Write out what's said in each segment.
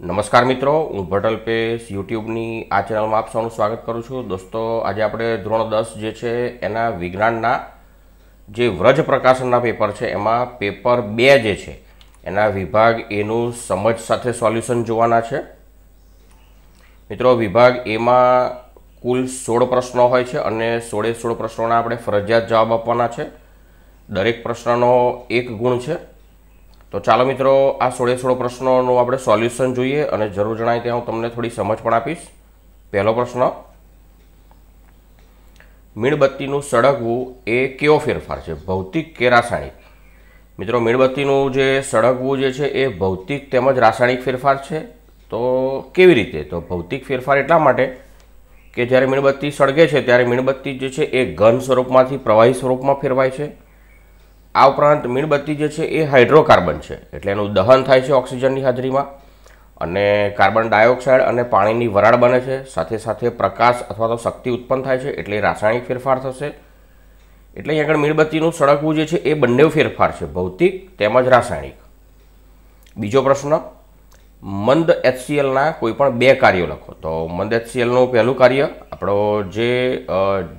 નમસ્કાર મિત્રો, હું ભટલ પેશ, યુટ્યુબની આ ચેનલમાં આપ સૌનું સ્વાગત કરું છું. દોસ્તો, આજે આપણે ધોરણ દસ જે છે, એના વિજ્ઞાનના જે વ્રજ પ્રકાશનના પેપર છે, એમાં પેપર બે જે છે, એના વિભાગ એનું સમજ સાથે સોલ્યુશન જોવાના છે. મિત્રો, વિભાગ એમાં કુલ સોળ પ્રશ્નો હોય છે અને સોળે સોળ પ્રશ્નોના આપણે ફરજિયાત જવાબ આપવાના છે. દરેક પ્રશ્નનો એક ગુણ છે. તો ચાલો મિત્રો, આ સોળે સોળ પ્રશ્નોનું આપણે સોલ્યુશન જોઈએ અને જરૂર જણાય ત્યાં હું તમને થોડી સમજ પણ આપીશ. પહેલો પ્રશ્ન, મીણબત્તીનું સળગવું એ કેવો ફેરફાર છે? ભૌતિક કે રાસાયણિક? મિત્રો, મીણબત્તીનું જે સળગવું જે છે એ ભૌતિક તેમજ રાસાયણિક ફેરફાર છે. તો કેવી રીતે? તો ભૌતિક ફેરફાર એટલા માટે કે જ્યારે મીણબત્તી સળગે છે, ત્યારે મીણબત્તી જે છે એ ઘન સ્વરૂપમાંથી પ્રવાહી સ્વરૂપમાં ફેરવાય છે. આ ઉપરાંત મીણબત્તી જે છે એ હાઇડ્રોકાર્બન છે. એટલે એનું દહન થાય છે ઓક્સિજનની હાજરીમાં અને કાર્બન ડાયોક્સાઇડ અને પાણીની વરાળ બને છે. સાથે સાથે પ્રકાશ અથવા તો શક્તિ ઉત્પન્ન થાય છે એટલે રાસાયણિક ફેરફાર થશે. એટલે અહીં આગળ મીણબત્તીનું સળગવું જે છે એ બંને ફેરફાર છે, ભૌતિક તેમજ રાસાયણિક. બીજો પ્રશ્ન, મંદ એચસીએલના કોઈ પણ બે કાર્યો લખો. તો મંદ એચસીએલનું પહેલું કાર્ય આપણો જે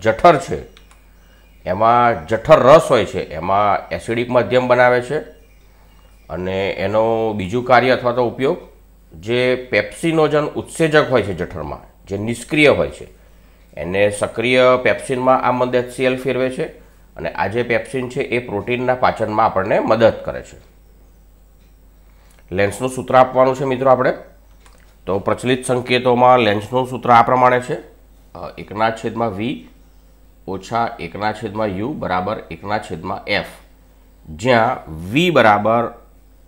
જઠર છે એમાં જઠર રસ હોય છે. એમાં એસિડિક માધ્યમ બનાવે છે અને એનો બીજું કાર્ય અથવા તો ઉપયોગ જે પેપ્સિનોજન ઉત્સેજક હોય છે જઠરમાં, જે નિષ્ક્રિય હોય છે. એને સક્રિય પેપ્સિનમાં આ મદદ સીએલ ફેરવે છે અને આ જે પેપ્સિન છે એ પ્રોટીનના પાચનમાં આપણને મદદ કરે છે. લેન્સનું સૂત્ર આપવાનું છે મિત્રો આપણે. તો પ્રચલિત સંકેતોમાં લેન્સનું સૂત્ર આ પ્રમાણે છે. એકના છેદમાં વી ઓછા એકના છેદમાં યુ બરાબર એકના છેદમાં એફ. જ્યાં વી બરાબર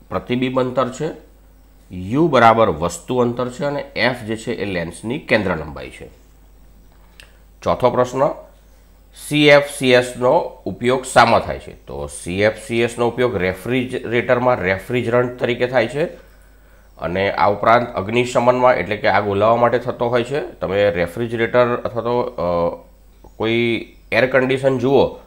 પ્રતિબિંબ અંતર છે, યુ બરાબર વસ્તુ અંતર છે અને એફ જે છે એ લેન્સની કેન્દ્ર લંબાઈ છે. ચોથો પ્રશ્ન સીએફસીએસનો ઉપયોગ શામાં થાય છે? તો સીએફસીએસનો ઉપયોગ રેફ્રિજરેટરમાં રેફ્રિજરન્ટ તરીકે થાય છે અને આ ઉપરાંત અગ્નિશમનમાં એટલે કે આગ ઓલાવવા માટે થતો હોય છે. તમે રેફ્રિજરેટર અથવા તો કોઈ એર કન્ડિશન જુઓ,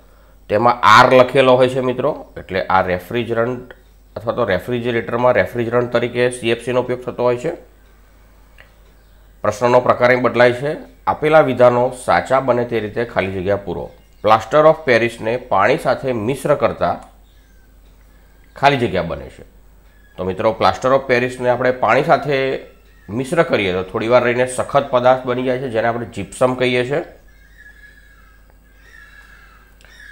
તેમાં આર લખેલો હોય છે મિત્રો, એટલે આ રેફ્રિજરન્ટ અથવા તો રેફ્રિજરેટરમાં રેફ્રિજરન્ટ તરીકે સીએફસીનો ઉપયોગ થતો હોય છે. પ્રશ્નનો પ્રકાર બદલાય છે. આપેલા વિધાનો સાચા બને તે રીતે ખાલી જગ્યા પૂરો. પ્લાસ્ટર ઓફ પેરિસને પાણી સાથે મિશ્ર કરતા ખાલી જગ્યા બને છે. તો મિત્રો પ્લાસ્ટર ઓફ પેરિસને આપણે પાણી સાથે મિશ્ર કરીએ તો થોડી વાર રહીને સખત પદાર્થ બની જાય છે, જેને આપણે જીપ્સમ કહીએ છીએ.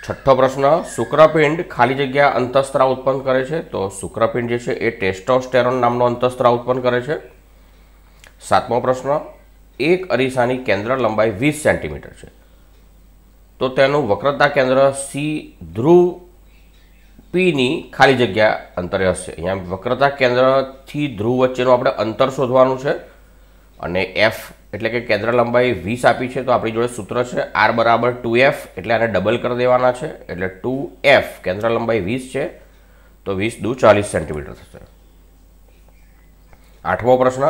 છઠ્ઠો પ્રશ્ન, શુક્રપિંડ ખાલી જગ્યા અંતસ્ત્રાવ ઉત્પન્ન કરે છે? તો શુક્રપિંડ જે છે એ ટેસ્ટોસ્ટેરોન નામનો અંતસ્ત્રાવ ઉત્પન્ન કરે છે. સાતમો પ્રશ્ન, એક અરીસાની કેન્દ્ર લંબાઈ વીસ સેન્ટીમીટર છે. તો તેનું વક્રતા કેન્દ્ર સી ધ્રુવ પીની ખાલી જગ્યા અંતરે હશે. અહીંયા વક્રતા કેન્દ્રથી ધ્રુવ વચ્ચેનું આપણે અંતર શોધવાનું છે અને એફ એટલે કે કેન્દ્ર લંબાઈ વીસ આપી છે તો આપણી જોડે સૂત્ર છે આર બરાબર ટુ એફ, એટલે આને ડબલ કરી દેવાના છે. એટલે ટુ એફ, કેન્દ્ર લંબાઈ વીસ છે, તો વીસ દુ ચાલીસ સેન્ટીમીટર થશે. આઠમો પ્રશ્ન,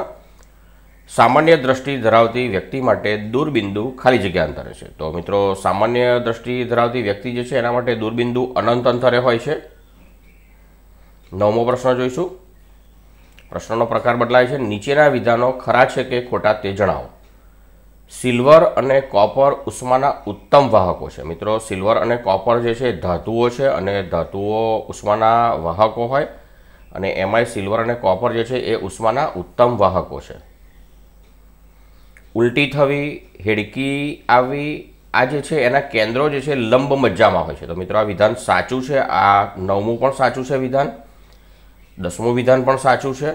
સામાન્ય દ્રષ્ટિ ધરાવતી વ્યક્તિ માટે દૂરબિંદુ ખાલી જગ્યા અંતરે છે. તો મિત્રો, સામાન્ય દ્રષ્ટિ ધરાવતી વ્યક્તિ જે છે, એના માટે દૂરબિંદુ અનંત અંતરે હોય છે. નવમો પ્રશ્ન જોઈશું. પ્રશ્નનો પ્રકાર બદલાય છે. નીચેના વિધાનો ખરા છે કે ખોટા તે જણાવો. સિલ્વર અને કોપર ઉષ્માના ઉત્તમ વાહકો છે. મિત્રો, સિલ્વર અને કોપર જે છે, ધાતુઓ છે અને ધાતુઓ ઉષ્માના વાહકો હોય અને એમાંય સિલ્વર અને કોપર જે છે, એ ઉષ્માના ઉત્તમ વાહકો છે. ઉલટી થવી, હેડકી આવી, આ જે છે, એના કેન્દ્રો જે છે લંબ મજ્જામાં હોય છે. તો મિત્રો, આ વિધાન સાચું છે? આ નવમું પણ સાચું છે વિધાન? દસમું વિધાન પણ સાચું છે.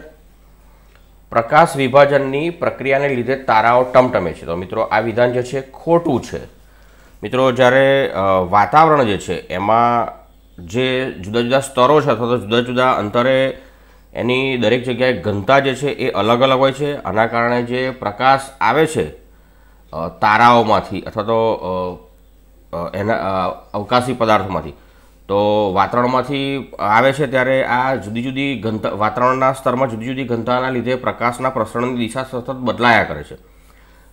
પ્રકાશ વિભાજનની પ્રક્રિયાને લીધે તારાઓ ટમટમે છે. તો મિત્રો, આ વિધાન જે છે, ખોટું છે. મિત્રો, જ્યારે વાતાવરણ જે છે, એમાં જે જુદા જુદા સ્તરો છે અથવા તો જુદા જુદા અંતરે એની દરેક જગ્યાએ ઘનતા જે છે એ અલગ અલગ હોય છે. આના કારણે જે પ્રકાશ આવે છે તારાઓમાંથી અથવા તો એના અવકાશી પદાર્થોમાંથી તો વાતાવરણમાંથી આવે છે ત્યારે આ જુદી જુદી ઘનતા વાતાવરણના સ્તરમાં જુદી જુદી ઘનતાના લીધે પ્રકાશના પ્રસરણની દિશા સતત બદલાયા કરે છે.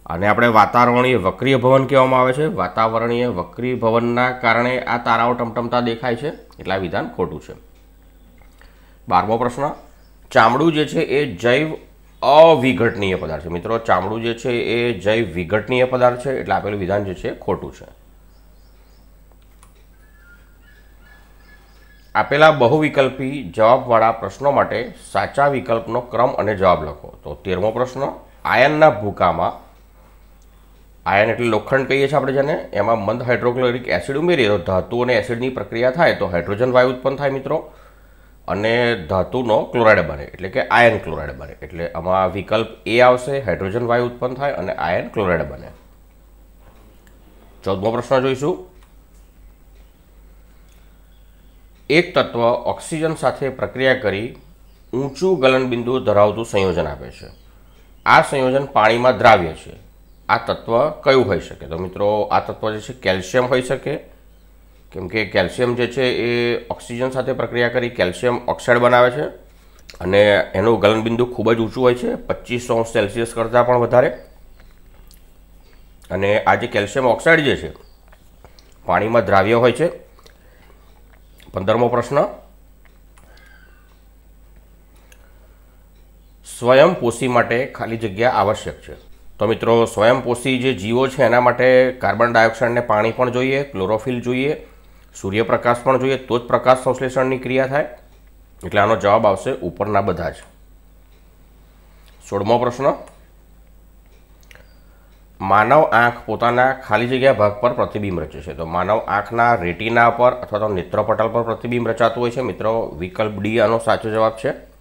અને આપણે વાતાવરણીય વક્રીય ભવન કહેવામાં આવે છે. વાતાવરણીય વક્રીય ભવનના કારણે આ તારાઓ ટમટમતા દેખાય છે. એટલે આ વિધાન ખોટું છે. બારમો પ્રશ્ન. ચામડું જે છે એ જૈવ અવિઘટનીય પદાર્થ છે. મિત્રો, ચામડું જે છે એ જૈવ વિઘટનીય પદાર્થ છે. એટલે આપેલું વિધાન જે છે ખોટું છે. આપેલા બહુવિકલ્પી જવાબવાળા પ્રશ્નો માટે સાચા વિકલ્પનો ક્રમ અને જવાબ લખો. તો તેરમો પ્રશ્ન, આયનના ભૂકામાં, આયન એટલે લોખંડ કહીએ છીએ આપણે જેને, એમાં મંદ હાઇડ્રોક્લોરિક એસિડ ઉમેરીએ. તો ધાતુ અને એસિડની પ્રક્રિયા થાય તો હાઇડ્રોજન વાયુ ઉત્પન્ન થાય મિત્રો. અને ધાતુનો ક્લોરાઇડ બને, એટલે કે આયન ક્લોરાઇડ બને. એટલે આમાં વિકલ્પ એ આવશે, હાઇડ્રોજન વાયુ ઉત્પન્ન થાય અને આયન ક્લોરાઇડ બને. ચૌદમો પ્રશ્ન જોઈશું. એક તત્વ ઓક્સિજન સાથે પ્રક્રિયા કરી ઊંચું ગલનબિંદુ ધરાવતું સંયોજન આપે છે. આ સંયોજન પાણીમાં દ્રાવ્ય છે. આ તત્વ કયું હોઈ શકે? તો મિત્રો, આ તત્વ જે છે, કેલ્શિયમ હોઈ શકે. કેમ કે કેલ્શિયમ જે છે, એ ઓક્સિજન સાથે પ્રક્રિયા કરી કેલ્શિયમ ઓક્સાઇડ બનાવે છે અને એનું ગલનબિંદુ ખૂબ જ ઊંચું હોય છે, પચીસ પચીસો સેલ્સિયસ કરતાં પણ વધારે. અને આ જે કેલ્શિયમ ઓક્સાઇડ જે છે, પાણીમાં દ્રાવ્ય હોય છે. પંદરમો પ્રશ્ન. સ્વયંપોષી માટે ખાલી જગ્યા આવશ્યક છે. તો મિત્રો સ્વયંપોષી જે જીવો છે, એના માટે કાર્બન ડાયોક્સાઇડને પાણી પણ જોઈએ, ક્લોરોફિલ જોઈએ, સૂર્યપ્રકાશ પણ જોઈએ, તો જ પ્રકાશ સંશ્લેષણની ક્રિયા થાય. એટલે આનો જવાબ આવશે ઉપરના બધા જ. સોળમો પ્રશ્ન. માનવ આંખ પોતાના ખાલી જગ્યા ભાગ પર પ્રતિબિંબ રચે છે. તો માનવ આંખના રેટિના પર અથવા તો નેત્રપટલ પર પ્રતિબિંબ રચાતું હોય છે. મિત્રો, વિકલ્પ ડી આનો સાચો જવાબ છે.